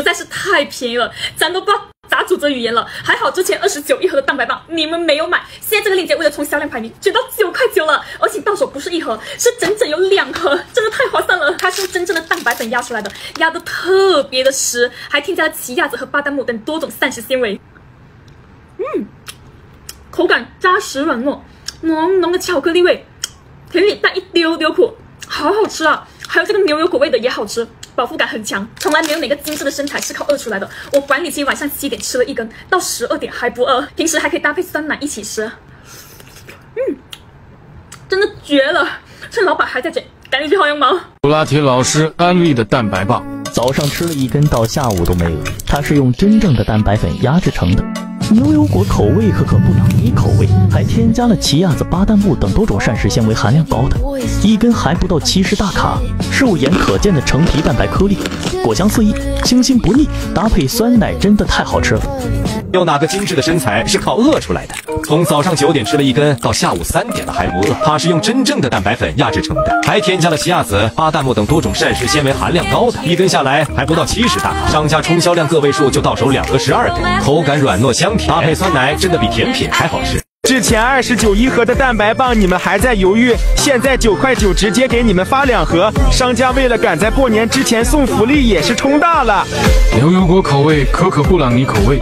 实在是太便宜了，咱都不知道咋组织语言了。还好之前二十九一盒的蛋白棒你们没有买，现在这个链接为了冲销量排名，卷到九块九了，而且到手不是一盒，是整整有两盒，真的太划算了。它是用真正的蛋白粉压出来的，压的特别的实，还添加了奇亚籽和巴旦木等多种膳食纤维。嗯，口感扎实软糯，浓浓的巧克力味，甜里带一丢丢苦，好好吃啊！还有这个牛油果味的也好吃。饱腹感很强，从来没有哪个精致的身材是靠饿出来的。我管理期晚上七点吃了一根，到十二点还不饿。平时还可以搭配酸奶一起吃，嗯，真的绝了！趁老板还在减，赶紧去薅羊毛。普拉提老师安利的蛋白棒，早上吃了一根，到下午都没饿。它是用真正的蛋白粉压制成的。牛油果口味、可可布朗尼口味，还添加了奇亚籽、巴旦木等多种膳食纤维含量高的，一根还不到七十大卡，肉眼可见的橙皮蛋白颗粒，果香四溢，清新不腻，搭配酸奶真的太好吃了。有哪个精致的身材是靠饿出来的？从早上九点吃了一根，到下午三点了还不饿，它是用真正的蛋白粉压制成的，还添加了奇亚籽、巴旦木等多种膳食纤维含量高的，一根下来还不到七十大卡，商家冲销量个位数就到手两个十二根，口感软糯香甜，搭配酸奶真的比甜品还好吃。之前二十九一盒的蛋白棒，你们还在犹豫，现在九块九直接给你们发两盒。商家为了赶在过年之前送福利，也是冲大了。牛油果口味、可可布朗尼口味，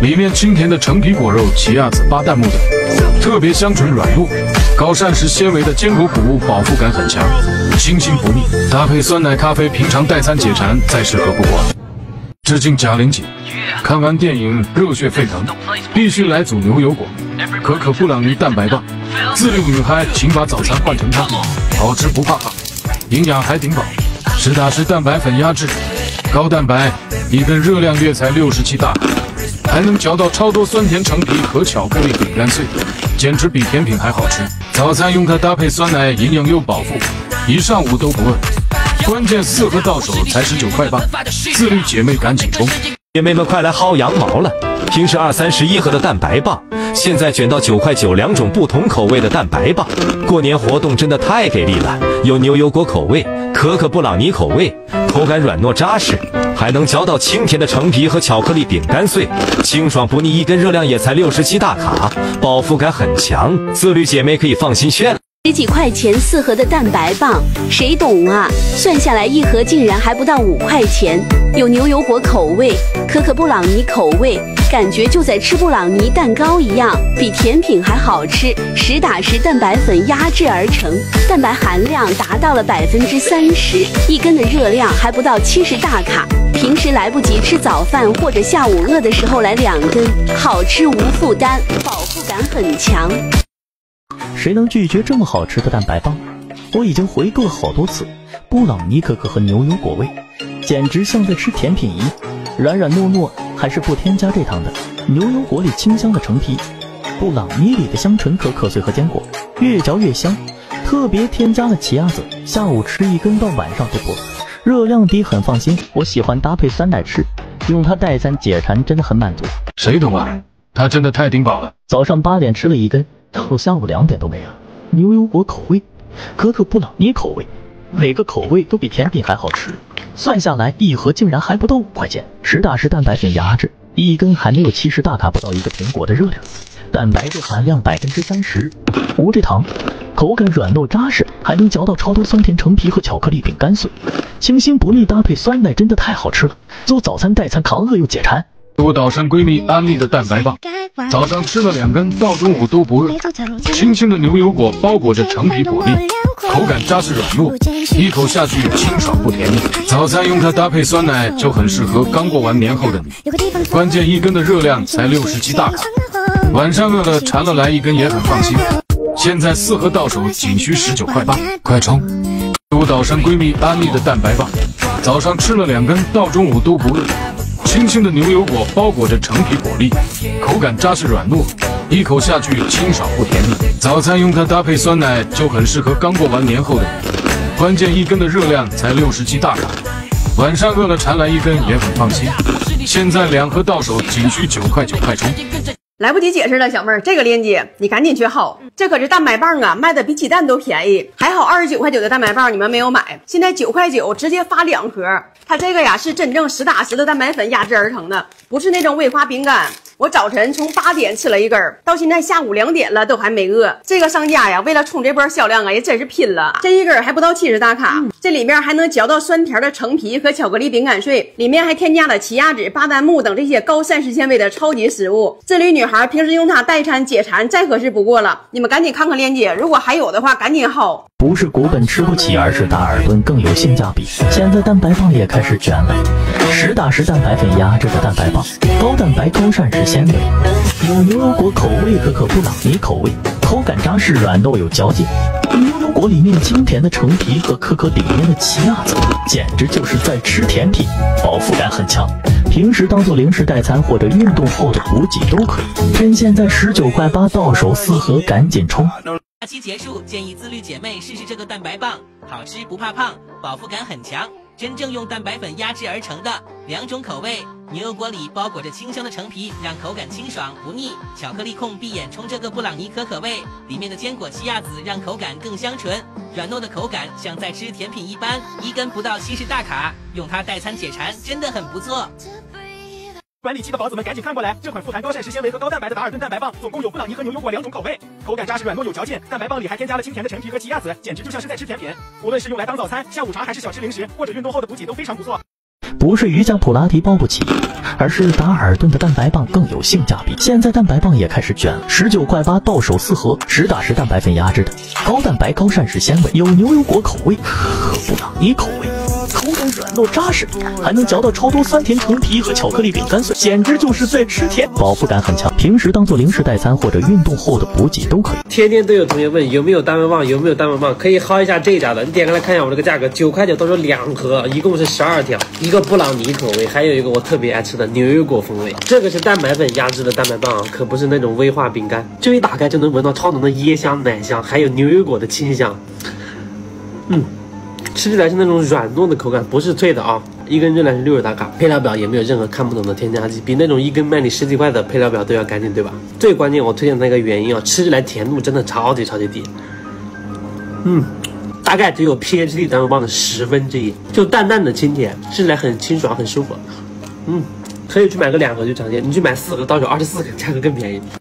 里面清甜的橙皮果肉、奇亚籽、巴旦木等，特别香醇软糯，高膳食纤维的坚果谷物，饱腹感很强，清新不腻，搭配酸奶咖啡，平常代餐解馋，再适合不过。致敬贾玲姐，看完电影热血沸腾，必须来组牛油果。可可布朗尼蛋白棒，自律女孩请把早餐换成它，好吃不怕胖，营养还顶饱，实打实蛋白粉压制，高蛋白，一根热量略才六十七大卡，还能嚼到超多酸甜橙皮和巧克力饼干碎，简直比甜品还好吃。早餐用它搭配酸奶，营养又饱腹，一上午都不饿。关键四盒到手才十九块八，自律姐妹赶紧冲！姐妹们快来薅羊毛了！平时二三十一盒的蛋白棒，现在卷到九块九，两种不同口味的蛋白棒，过年活动真的太给力了！有牛油果口味、可可布朗尼口味，口感软糯扎实，还能嚼到清甜的橙皮和巧克力饼干碎，清爽不腻，一根热量也才六十七大卡，饱腹感很强，自律姐妹可以放心炫。十几块钱四盒的蛋白棒，谁懂啊？算下来一盒竟然还不到五块钱。有牛油果口味、可可布朗尼口味，感觉就在吃布朗尼蛋糕一样，比甜品还好吃。实打实蛋白粉压制而成，蛋白含量达到了百分之三十，一根的热量还不到七十大卡。平时来不及吃早饭或者下午饿的时候来两根，好吃无负担，饱腹感很强。谁能拒绝这么好吃的蛋白棒？我已经回购了好多次，布朗尼可可和牛油果味，简直像在吃甜品一样，软软糯糯，还是不添加蔗糖的。牛油果里清香的橙皮，布朗尼里的香醇可可碎和坚果，越嚼越香。特别添加了奇亚籽，下午吃一根到晚上都不饿，热量低很放心。我喜欢搭配酸奶吃，用它代餐解馋真的很满足。谁懂啊？它真的太顶饱了。早上八点吃了一根。到下午两点都没了。牛油果口味、可可布朗尼口味，每个口味都比甜品还好吃。算下来一盒竟然还不到五块钱，实打实蛋白粉压制，一根还没有七十大卡，不到一个苹果的热量，蛋白质含量百分之三十，无蔗糖，口感软糯扎实，还能嚼到超多酸甜橙皮和巧克力饼干碎，清新不腻，搭配酸奶真的太好吃了。做早餐代餐抗饿又解馋。我岛山闺蜜安利的蛋白棒，早上吃了两根，到中午都不饿。清新的牛油果包裹着橙皮果粒，口感扎实软糯，一口下去清爽不甜腻。早餐用它搭配酸奶就很适合刚过完年后的你。关键一根的热量才六十七大卡，晚上饿了馋了来一根也很放心。现在四盒到手仅需十九块八，快冲！我岛山闺蜜安利的蛋白棒，早上吃了两根，到中午都不饿。清新的牛油果包裹着橙皮果粒，口感扎实软糯，一口下去清爽不甜腻。早餐用它搭配酸奶就很适合刚过完年后的你。关键一根的热量才六十七大卡，晚上饿了馋来一根也很放心。现在两盒到手仅需九块九，快充！来不及解释了，小妹儿，这个链接你赶紧去薅，这可是蛋白棒啊，卖的比鸡蛋都便宜。还好二十九块九的蛋白棒你们没有买，现在九块九直接发两盒。它这个呀是真正实打实的蛋白粉压制而成的，不是那种威化饼干。我早晨从八点吃了一根，到现在下午两点了都还没饿。这个商家呀，为了冲这波销量啊，也真是拼了。这一根还不到七十大卡，这里面还能嚼到酸甜的橙皮和巧克力饼干碎，里面还添加了奇亚籽、巴旦木等这些高膳食纤维的超级食物。这类女孩平时用它代餐解馋再合适不过了。你们赶紧看看链接，如果还有的话，赶紧薅。不是股本吃不起，而是达尔顿更有性价比。现在蛋白棒也开始卷了，实打实蛋白粉压制的蛋白棒，高蛋白高膳食纤维，有牛油果口味、可可布朗尼口味，口感扎实软糯有嚼劲。牛油果里面清甜的橙皮和可可里面的奇亚籽，简直就是在吃甜品，饱腹感很强。平时当做零食代餐或者运动后的补给都可以。趁现在十九块八到手四盒，赶紧冲！假期结束，建议自律姐妹试试这个蛋白棒，好吃不怕胖，饱腹感很强，真正用蛋白粉压制而成的，两种口味。牛油果里包裹着清香的橙皮，让口感清爽不腻；巧克力控闭眼冲这个布朗尼可可味，里面的坚果奇亚籽让口感更香醇，软糯的口感像在吃甜品一般，一根不到七十大卡，用它代餐解馋真的很不错。管理期的宝子们赶紧看过来！这款富含高膳食纤维和高蛋白的达尔顿蛋白棒，总共有布朗尼和牛油果两种口味，口感扎实软糯有嚼劲。蛋白棒里还添加了清甜的陈皮和奇亚籽，简直就像是在吃甜品。无论是用来当早餐、下午茶，还是小吃零食，或者运动后的补给，都非常不错。不是瑜伽普拉提包不起，而是达尔顿的蛋白棒更有性价比。现在蛋白棒也开始卷了，十九块八到手四盒，实打实蛋白粉压制的，高蛋白高膳食纤维，有牛油果口味、和布朗尼口味。口感软糯扎实，还能嚼到超多酸甜橙皮和巧克力饼干碎，简直就是在吃甜，饱腹感很强。平时当做零食代餐或者运动后的补给都可以。天天都有同学问有没有单白棒，有没有单白棒，可以薅一下这家的。你点开来看一下我这个价格，九块九到手两盒，一共是十二条，一个布朗尼口味，还有一个我特别爱吃的牛油果风味。这个是蛋白粉压制的蛋白棒，可不是那种威化饼干。就一打开就能闻到超浓的椰香、奶香，还有牛油果的清香。嗯。吃起来是那种软糯的口感，不是脆的啊！一根热量是六十大卡，配料表也没有任何看不懂的添加剂，比那种一根卖你十几块的配料表都要干净，对吧？最关键我推荐它一个原因啊，吃起来甜度真的超级超级低，嗯，大概只有 PHD 蛋白棒的十分之一，就淡淡的清甜，吃起来很清爽很舒服，嗯，可以去买个两盒就尝鲜，你去买四盒到手二十四克，价格更便宜。